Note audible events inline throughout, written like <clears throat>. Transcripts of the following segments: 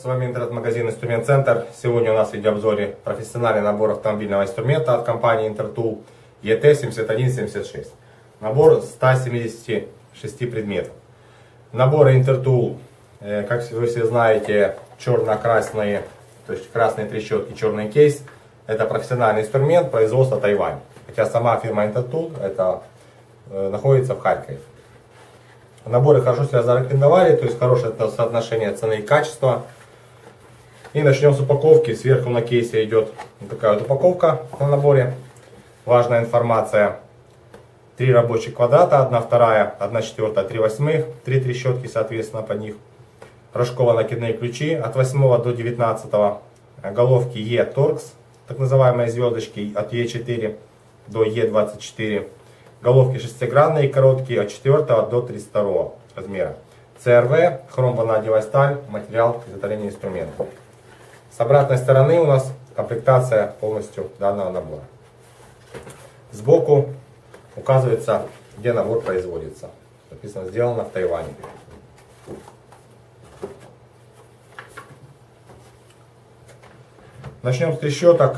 С вами интернет-магазин Инструмент Центр. Сегодня у нас в видеообзоре профессиональный набор автомобильного инструмента от компании Intertool ET7176. Набор 176 предметов. Наборы Intertool, э, как вы все знаете, черно-красные, то есть красные трещотки, черный кейс. Это профессиональный инструмент производства Тайвань. Хотя сама фирма Intertool это, э, находится в Харькове. Наборы хорошо себя зарекомендовали, то есть хорошее соотношение цены и качества. И начнем с упаковки. Сверху на кейсе идет вот такая вот упаковка на наборе. Важная информация. Три рабочих квадрата, одна вторая, одна четвертая, три восьмых, три трещотки, соответственно, под них. Рожково-накидные ключи от 8 до 19. Головки E-Torx, так называемые звездочки от E4 до E24 Головки шестигранные, короткие, от 4 до 32 размера. ЦРВ, хромванадевая сталь, материал изготовления инструмента. С обратной стороны у нас комплектация полностью данного набора. Сбоку указывается, где набор производится. Написано, сделано в Тайване. Начнем с трещоток.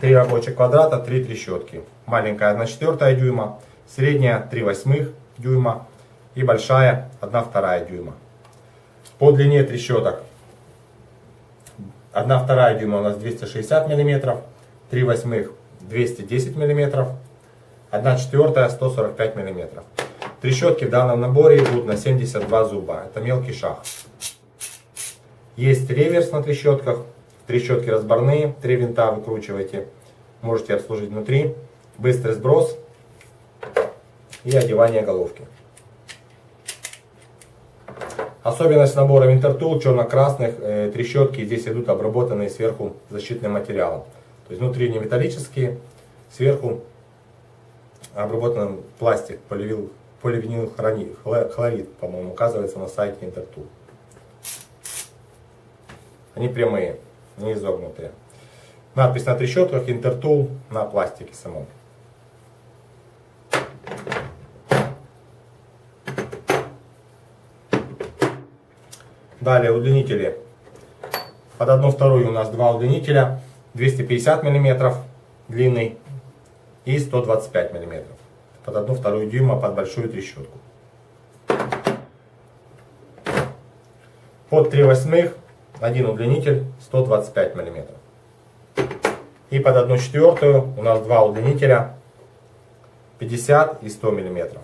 Три рабочих квадрата, три трещотки маленькая 1 четвертая дюйма, средняя 3 восьмых дюйма и большая 1 вторая дюйма. По длине трещоток 1 вторая дюйма у нас 260 мм, 3 восьмых 210 мм, 1 четвертая 145 мм. Трещотки в данном наборе идут на 72 зуба. Это мелкий шаг. Есть реверс на трещотках. Трещотки разборные. Три винта выкручиваете. Можете обслужить внутри быстрый сброс и одевание головки. Особенность набора Wintertool черно-красных э, трещотки здесь идут обработанные сверху защитным материалом. То есть внутри не металлические, сверху обработан пластик, поливил, поливинил хлорид, по-моему, указывается на сайте Intertool. Они прямые, не изогнутые. Надпись на трещотках Intertool на пластике самом. Далее удлинители. Под одну вторую у нас два удлинителя. 250 мм длинный и 125 мм. Под одну вторую дюйма под большую трещотку. Под 3 восьмых один удлинитель 125 мм. И под одну четвертую у нас два удлинителя 50 и 100 миллиметров.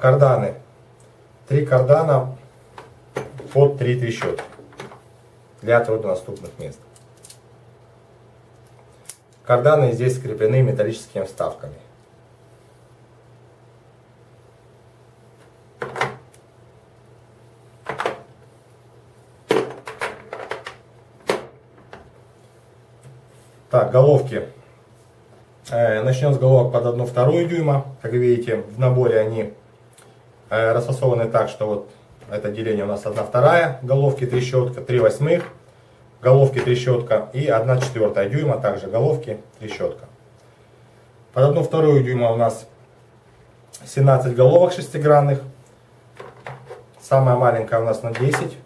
Карданы. Три кардана под три трещотки для труднодоступных мест. Карданы здесь скреплены металлическими вставками. Так, головки. Э, начнем с головок под 1 вторую дюйма. Как видите, в наборе они расфасованы так, что вот это деление у нас 1 вторая, головки трещотка, 3 восьмых, головки трещотка и 1 четвертая дюйма, также головки трещотка. Под 1 вторую дюйма у нас 17 головок шестигранных, самая маленькая у нас на 10,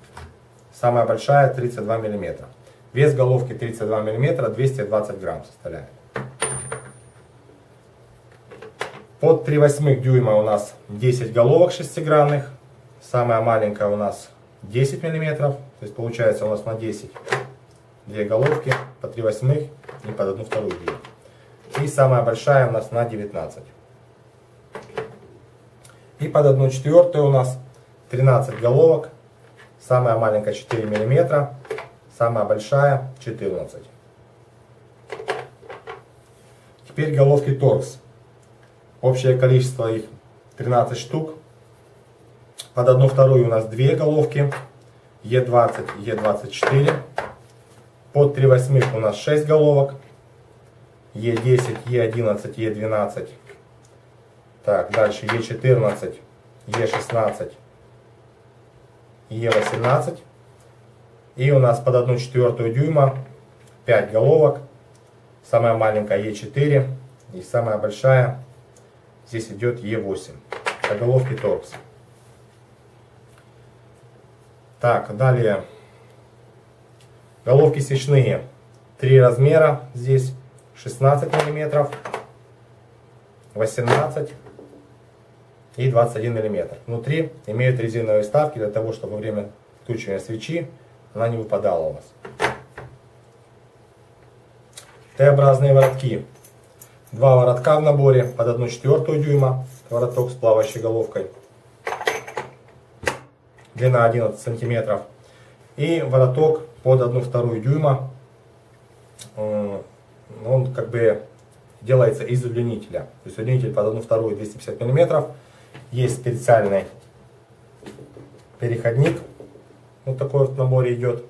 самая большая 32 мм. Вес головки 32 мм, 220 грамм составляет. 3 восьмых дюйма у нас 10 головок шестигранных. Самая маленькая у нас 10 миллиметров. То есть получается у нас на 10 две головки по 3 восьмых и под 1 вторую дюйма. И самая большая у нас на 19. И под 1 четвертую у нас 13 головок. Самая маленькая 4 миллиметра. Самая большая 14. Теперь головки торкс. Общее количество их 13 штук. Под одну вторую у нас две головки. Е20, Е24. Под 3 восьмых у нас 6 головок. Е10, Е11, Е12. Так, дальше Е14, Е16, Е18. И у нас под 1 четвертую дюйма 5 головок. Самая маленькая Е4 и самая большая здесь идет Е8. Это головки торкс. Так, далее. Головки свечные. Три размера здесь. 16 миллиметров, 18 и 21 миллиметр. Внутри имеют резиновые вставки для того, чтобы во время включения свечи она не выпадала у вас. Т-образные воротки. Два воротка в наборе под 1 четвертую дюйма. Вороток с плавающей головкой. Длина 11 сантиметров. И вороток под 1 вторую дюйма. Он как бы делается из удлинителя. То есть удлинитель под 1 вторую 250 миллиметров. Есть специальный переходник. Вот такой вот в наборе идет.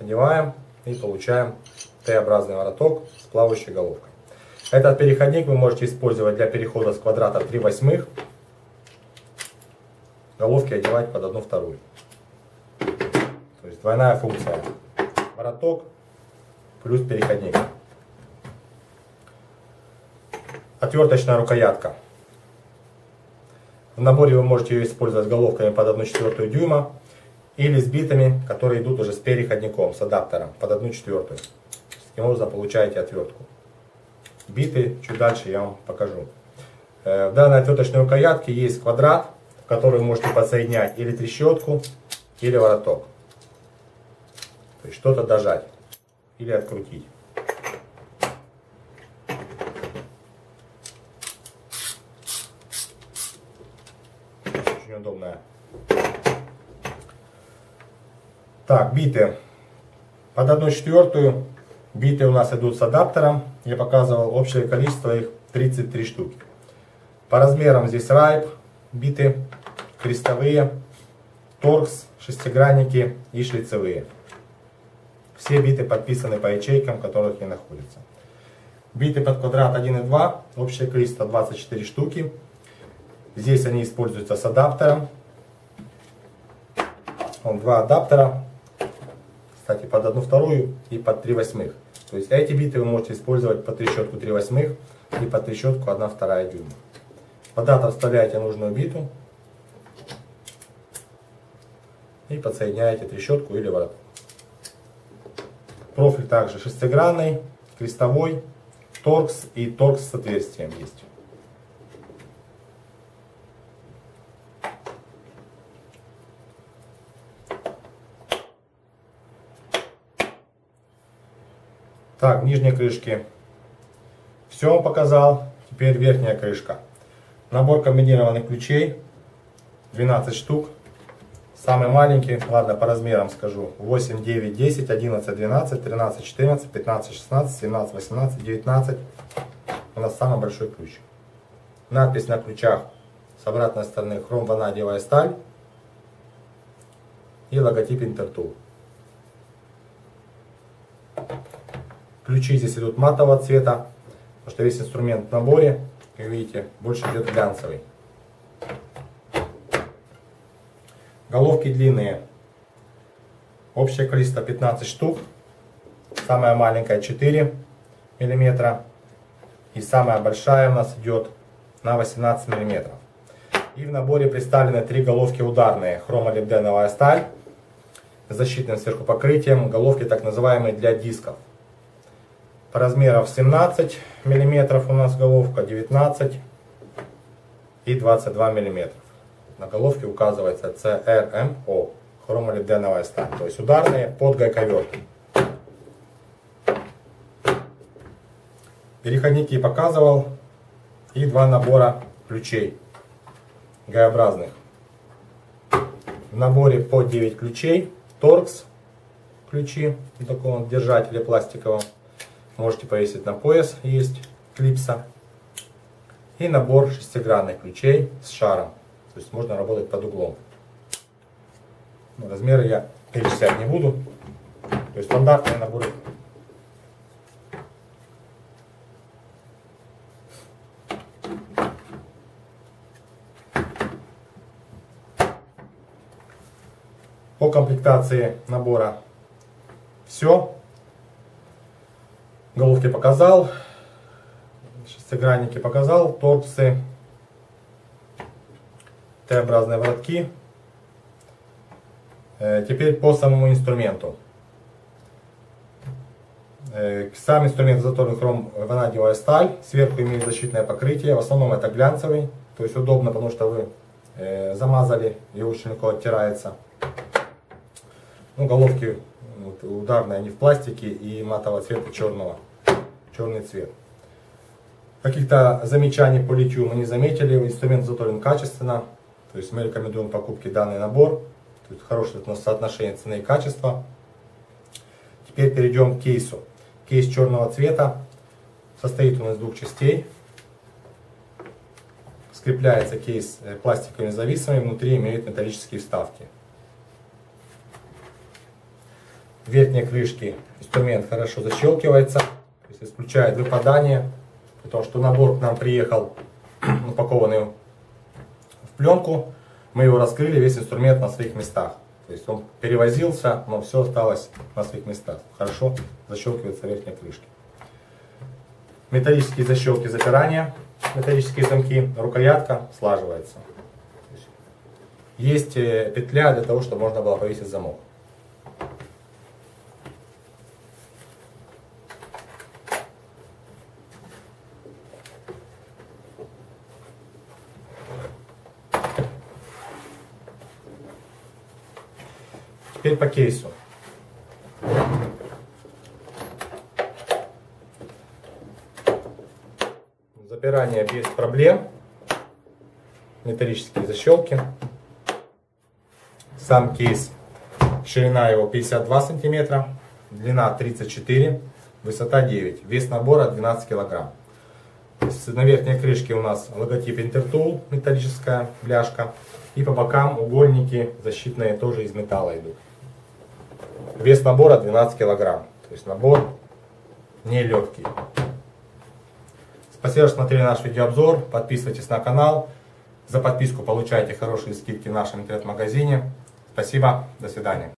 Одеваем и получаем Т-образный вороток с плавающей головкой. Этот переходник вы можете использовать для перехода с квадрата 3 восьмых. Головки одевать под одну вторую. То есть двойная функция. Вороток плюс переходник. Отверточная рукоятка. В наборе вы можете ее использовать головками под 1 четвертую дюйма или с битами, которые идут уже с переходником, с адаптером под 1 четвертую. Таким образом получаете отвертку. Биты чуть дальше я вам покажу. Э, в данной отверточной рукоятке есть квадрат, который вы можете подсоединять или трещотку, или вороток. То есть что-то дожать или открутить. Очень удобная. Так, биты. Под 1 четвертую Биты у нас идут с адаптером. Я показывал общее количество их 33 штуки. По размерам здесь райп, биты крестовые, торкс, шестигранники и шлицевые. Все биты подписаны по ячейкам, в которых они находятся. Биты под квадрат 1 и 2, общее количество 24 штуки. Здесь они используются с адаптером. Он два адаптера, кстати, под 1 вторую и под 3 восьмых. То есть эти биты вы можете использовать по трещотку 3 восьмых и по трещотку 1 вторая дюйма. В адаптер вставляете нужную биту и подсоединяете трещотку или вороток. Профиль также шестигранный, крестовой, торкс и торкс с отверстием есть. Так, нижние крышки. Все показал. Теперь верхняя крышка. Набор комбинированных ключей. 12 штук. Самый маленький, ладно, по размерам скажу. 8, 9, 10, 11, 12, 13, 14, 15, 16, 17, 18, 19. У нас самый большой ключ. Надпись на ключах с обратной стороны хром ванадиевая сталь. И логотип Интертул. Ключи здесь идут матового цвета, потому что весь инструмент в наборе, как видите, больше идет глянцевый. Головки длинные. Общее количество 15 штук. Самая маленькая 4 миллиметра. И самая большая у нас идет на 18 миллиметров. И в наборе представлены три головки ударные. Хромолибденовая сталь с защитным сверху покрытием. Головки так называемые для дисков. По размерам 17 мм у нас головка, 19 и 22 мм. На головке указывается CRMO, хромолибденовая сталь, то есть ударные под гайковерты. Переходники показывал и два набора ключей Г-образных. В наборе по 9 ключей, торкс ключи, такого держателя пластикового. Можете повесить на пояс, есть клипса. И набор шестигранных ключей с шаром. То есть можно работать под углом. Ну, размеры я перечислять не буду. То есть стандартные наборы. По комплектации набора все. Головки показал. Сыгранники показал, торксы, Т-образные воротки. Э, теперь по самому инструменту. Э, сам инструмент заторный хром ванадиевая сталь, сверху имеет защитное покрытие, в основном это глянцевый, то есть удобно, потому что вы э, замазали и очень легко оттирается. Ну, головки вот, ударные, они в пластике и матового цвета черного, черный цвет. Каких-то замечаний по литью мы не заметили, инструмент заторен качественно, то есть мы рекомендуем покупки данный набор, есть хорошее соотношение цены и качества. Теперь перейдем к кейсу. Кейс черного цвета. Состоит он из двух частей. Скрепляется кейс э, пластиковыми зависами. Внутри имеет металлические вставки. В верхней крышке инструмент хорошо защелкивается. То есть исключает выпадание. Потому что набор к нам приехал <clears throat> упакованный в пленку. Мы его раскрыли, весь инструмент на своих местах. То есть он перевозился, но все осталось на своих местах. Хорошо защелкивается верхняя крышка. Металлические защелки запирания, металлические замки, рукоятка слаживается. Есть э, петля для того, чтобы можно было повесить замок. Теперь по кейсу. Запирание без проблем. Металлические защелки. Сам кейс, ширина его 52 сантиметра, длина 34, высота 9, вес набора 12 килограмм. На верхней крышке у нас логотип Intertool, металлическая бляшка. И по бокам угольники защитные тоже из металла идут. Вес набора 12 килограмм. То есть набор не легкий. Спасибо, что смотрели наш видеообзор. Подписывайтесь на канал. За подписку получаете хорошие скидки в нашем интернет-магазине. Спасибо. До свидания.